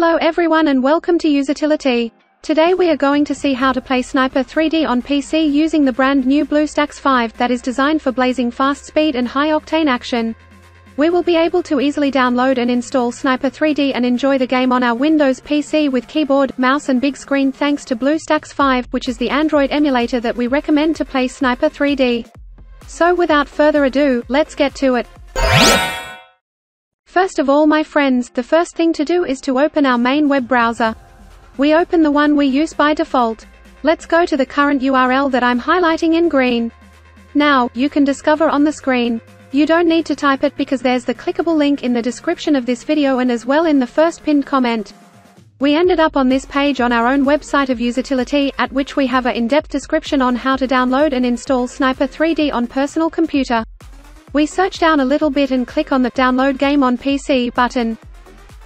Hello everyone and welcome to Usitility. Today we are going to see how to play Sniper 3D on PC using the brand new BlueStacks 5 that is designed for blazing fast speed and high octane action. We will be able to easily download and install Sniper 3D and enjoy the game on our Windows PC with keyboard, mouse and big screen thanks to BlueStacks 5, which is the Android emulator that we recommend to play Sniper 3D. So without further ado, let's get to it. First of all my friends, the first thing to do is to open our main web browser. We open the one we use by default. Let's go to the current URL that I'm highlighting in green. Now, you can discover on the screen. You don't need to type it because there's the clickable link in the description of this video and as well in the first pinned comment. We ended up on this page on our own website of Usitility, at which we have a in-depth description on how to download and install Sniper 3D on personal computer. We search down a little bit and click on the Download Game on PC button.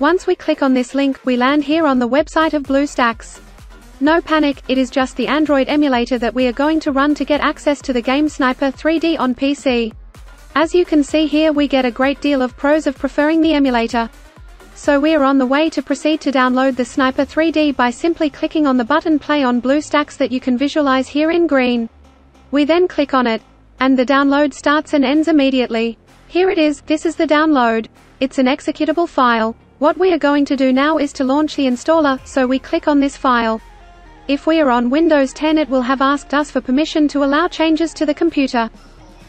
Once we click on this link, we land here on the website of BlueStacks. No panic, it is just the Android emulator that we are going to run to get access to the game Sniper 3D on PC. As you can see here we get a great deal of pros of preferring the emulator. So we are on the way to proceed to download the Sniper 3D by simply clicking on the button play on BlueStacks that you can visualize here in green. We then click on it. And the download starts and ends immediately. Here it is, this is the download. It's an executable file. What we are going to do now is to launch the installer, so we click on this file. If we are on Windows 10 it will have asked us for permission to allow changes to the computer.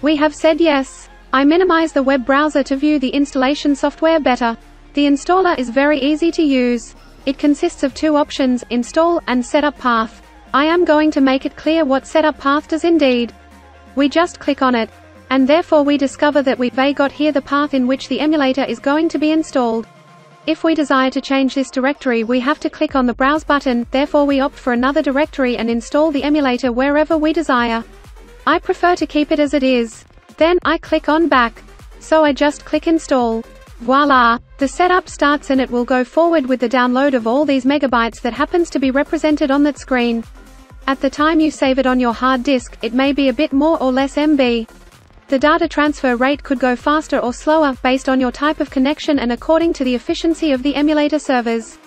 We have said yes. I minimize the web browser to view the installation software better. The installer is very easy to use. It consists of two options, install, and setup path. I am going to make it clear what setup path does indeed. We just click on it. And therefore we discover that we have got here the path in which the emulator is going to be installed. If we desire to change this directory we have to click on the Browse button, therefore we opt for another directory and install the emulator wherever we desire. I prefer to keep it as it is. Then, I click on Back. So I just click Install. Voila! The setup starts and it will go forward with the download of all these megabytes that happens to be represented on that screen. At the time you save it on your hard disk, it may be a bit more or less MB. The data transfer rate could go faster or slower, based on your type of connection and according to the efficiency of the emulator servers.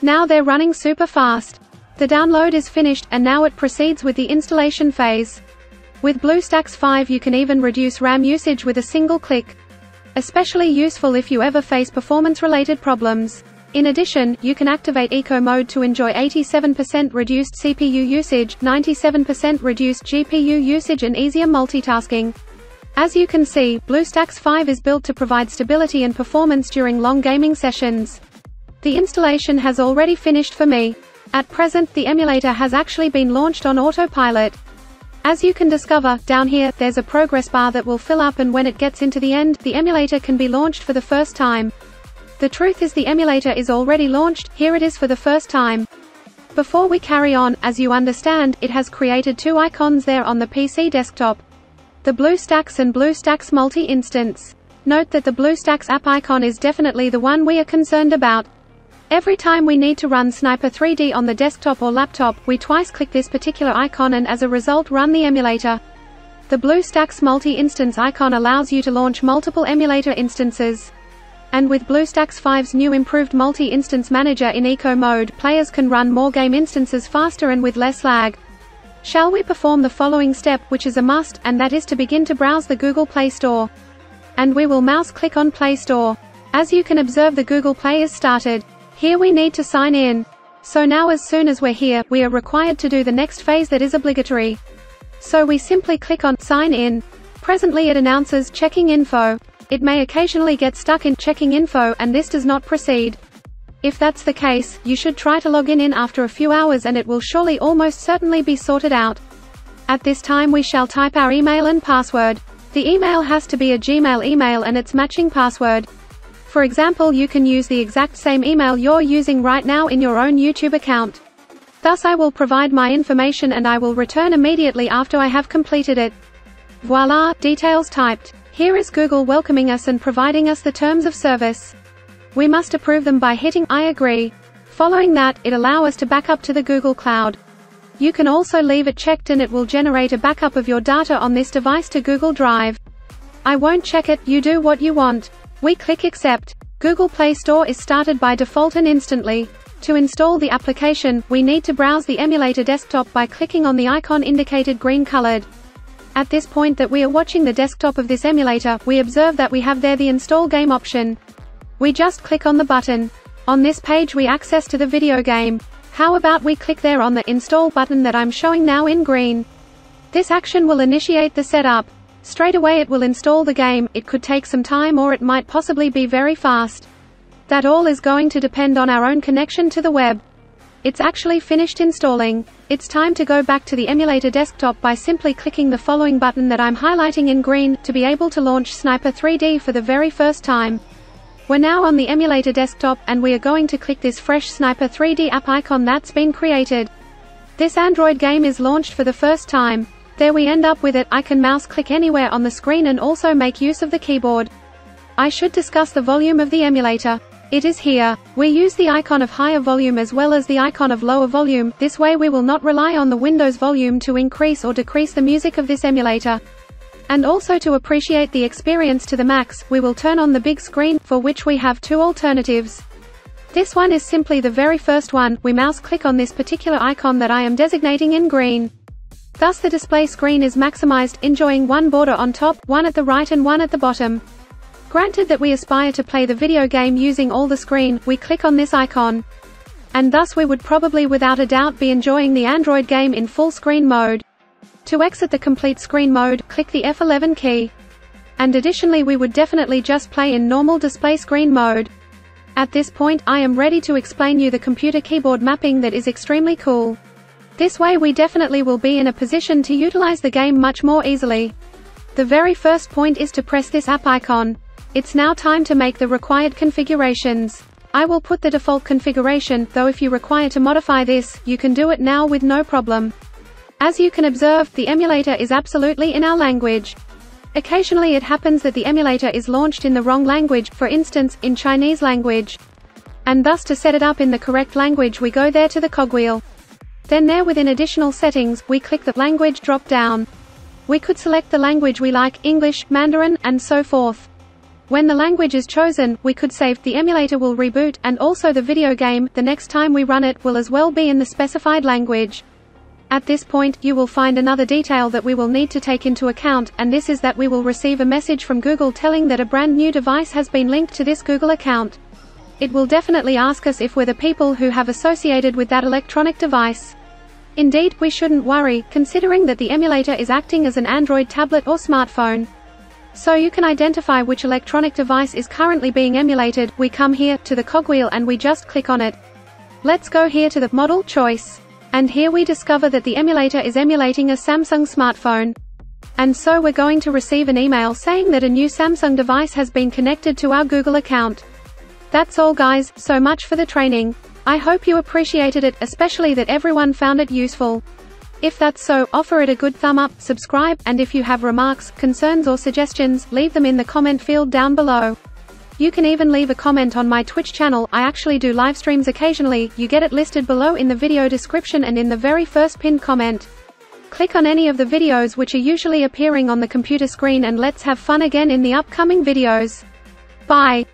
Now they're running super fast. The download is finished, and now it proceeds with the installation phase. With BlueStacks 5 you can even reduce RAM usage with a single click. Especially useful if you ever face performance-related problems. In addition, you can activate Eco Mode to enjoy 87% reduced CPU usage, 97% reduced GPU usage and easier multitasking. As you can see, BlueStacks 5 is built to provide stability and performance during long gaming sessions. The installation has already finished for me. At present, the emulator has actually been launched on autopilot. As you can discover, down here, there's a progress bar that will fill up and when it gets into the end, the emulator can be launched for the first time. The truth is the emulator is already launched, here it is for the first time. Before we carry on, as you understand, it has created two icons there on the PC desktop. The BlueStacks and BlueStacks multi-instance. Note that the BlueStacks app icon is definitely the one we are concerned about. Every time we need to run Sniper 3D on the desktop or laptop, we twice click this particular icon and as a result run the emulator. The BlueStacks multi-instance icon allows you to launch multiple emulator instances. And with BlueStacks 5's new improved multi-instance manager in eco mode, players can run more game instances faster and with less lag. Shall we perform the following step, which is a must, and that is to begin to browse the Google Play Store. And we will mouse click on Play Store. As you can observe the Google Play is started. Here we need to sign in. So now as soon as we're here, we are required to do the next phase that is obligatory. So we simply click on Sign In. Presently it announces Checking Info. It may occasionally get stuck in checking info and this does not proceed. If that's the case, you should try to log in in after a few hours and it will surely almost certainly be sorted out. At this time we shall type our email and password. The email has to be a Gmail email and its matching password. For example you can use the exact same email you're using right now in your own YouTube account. Thus I will provide my information and I will return immediately after I have completed it. Voila, details typed. Here is Google welcoming us and providing us the terms of service. We must approve them by hitting I agree. Following that, it allow us to back up to the Google Cloud. You can also leave it checked and it will generate a backup of your data on this device to Google Drive. I won't check it, you do what you want. We click accept. Google Play Store is started by default and instantly. To install the application, we need to browse the emulator desktop by clicking on the icon indicated green colored. At this point that we are watching the desktop of this emulator, we observe that we have there the install game option. We just click on the button. On this page we access to the video game. How about we click there on the install button that I'm showing now in green. This action will initiate the setup. Straight away it will install the game, it could take some time or it might possibly be very fast. That all is going to depend on our own connection to the web. It's actually finished installing. It's time to go back to the emulator desktop by simply clicking the following button that I'm highlighting in green, to be able to launch Sniper 3D for the very first time. We're now on the emulator desktop, and we are going to click this fresh Sniper 3D app icon that's been created. This Android game is launched for the first time. There we end up with it, I can mouse click anywhere on the screen and also make use of the keyboard. I should discuss the volume of the emulator. It is here. We use the icon of higher volume as well as the icon of lower volume, this way we will not rely on the Windows volume to increase or decrease the music of this emulator. And also to appreciate the experience to the max, we will turn on the big screen, for which we have two alternatives. This one is simply the very first one, we mouse click on this particular icon that I am designating in green. Thus the display screen is maximized, enjoying one border on top, one at the right and one at the bottom. Granted that we aspire to play the video game using all the screen, we click on this icon. And thus we would probably without a doubt be enjoying the Android game in full screen mode. To exit the complete screen mode, click the F11 key. And additionally we would definitely just play in normal display screen mode. At this point, I am ready to explain you the computer keyboard mapping that is extremely cool. This way we definitely will be in a position to utilize the game much more easily. The very first point is to press this app icon. It's now time to make the required configurations. I will put the default configuration, though if you require to modify this, you can do it now with no problem. As you can observe, the emulator is absolutely in our language. Occasionally it happens that the emulator is launched in the wrong language, for instance, in Chinese language. And thus to set it up in the correct language we go there to the cogwheel. Then there within additional settings, we click the language drop-down. We could select the language we like, English, Mandarin, and so forth. When the language is chosen, we could save, the emulator will reboot, and also the video game, the next time we run it, will as well be in the specified language. At this point, you will find another detail that we will need to take into account, and this is that we will receive a message from Google telling that a brand new device has been linked to this Google account. It will definitely ask us if we're the people who have associated with that electronic device. Indeed, we shouldn't worry, considering that the emulator is acting as an Android tablet or smartphone. So you can identify which electronic device is currently being emulated, we come here, to the cogwheel and we just click on it. Let's go here to the model choice. And here we discover that the emulator is emulating a Samsung smartphone. And so we're going to receive an email saying that a new Samsung device has been connected to our Google account. That's all guys, so much for the training. I hope you appreciated it, especially that everyone found it useful. If that's so, offer it a good thumb up, subscribe, and if you have remarks, concerns or suggestions, leave them in the comment field down below. You can even leave a comment on my Twitch channel, I actually do live streams occasionally, you get it listed below in the video description and in the very first pinned comment. Click on any of the videos which are usually appearing on the computer screen and let's have fun again in the upcoming videos. Bye.